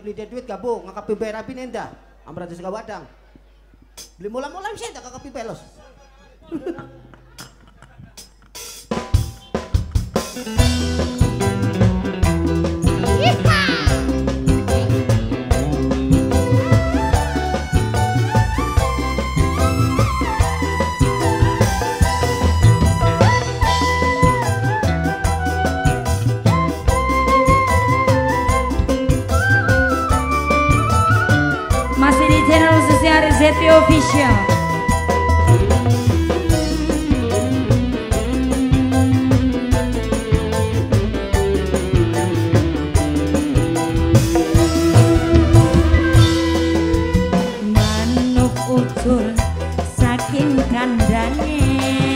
beli dia duit gabung. Ngakapi bayar abi nenda amrat suka badang beli mula mula bisa tak kakapi pelos Thank you. ZT Official Manuk ucul Saking kandangnya.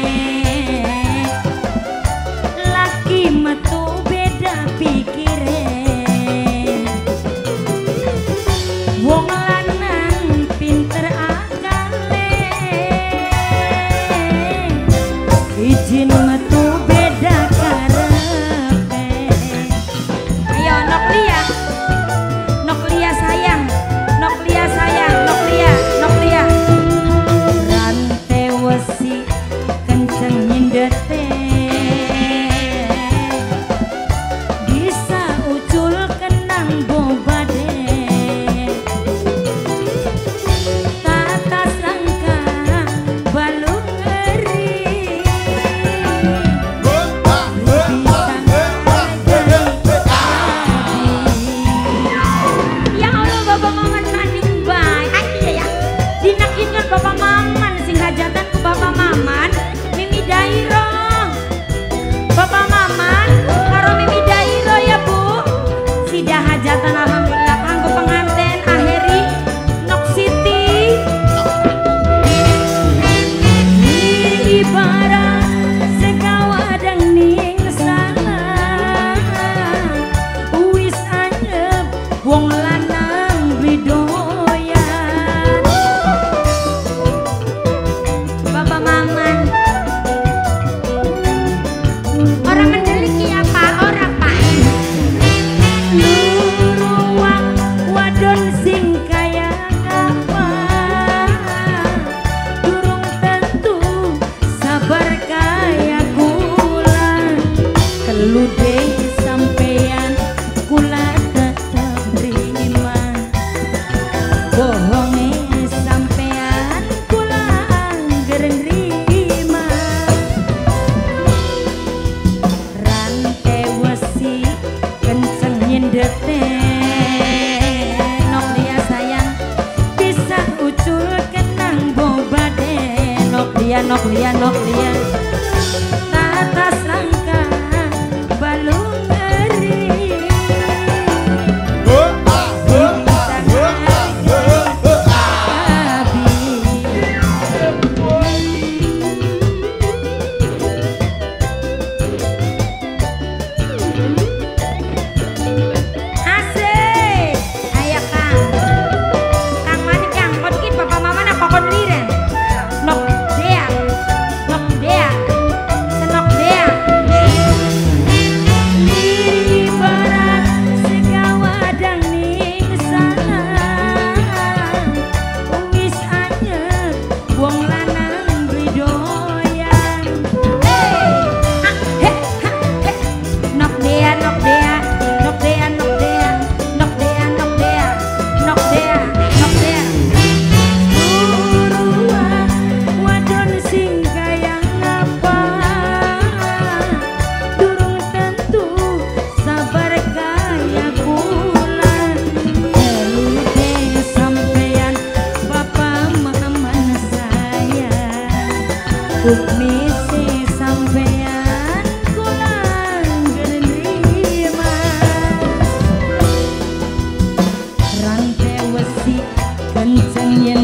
небо Nok lia, nok lia, nok lia.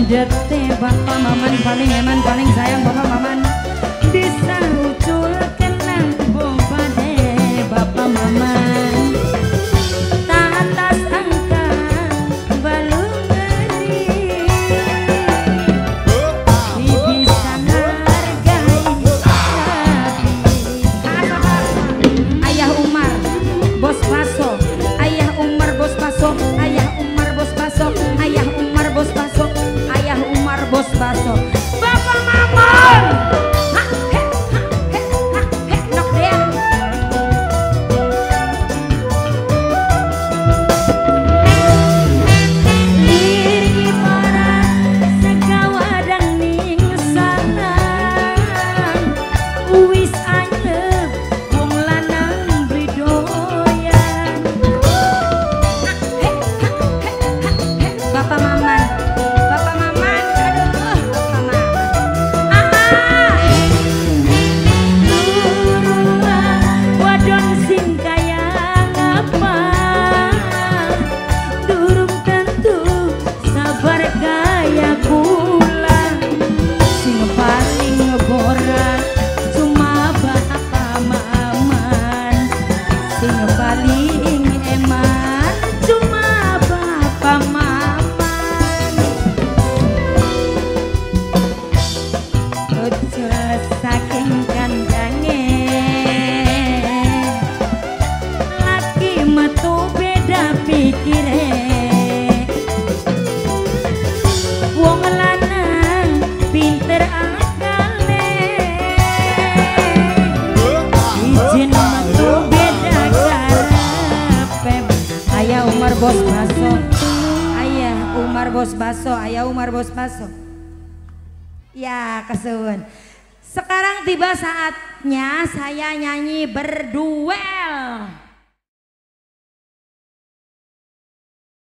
dete Bapak Maman paling eman paling sayang Bapak Maman. Bapak Mamon. Bos Baso. Ayah Umar Bos Baso. Ayah Umar Bos Baso. Ya kesun Sekarang tiba saatnya saya nyanyi berduel.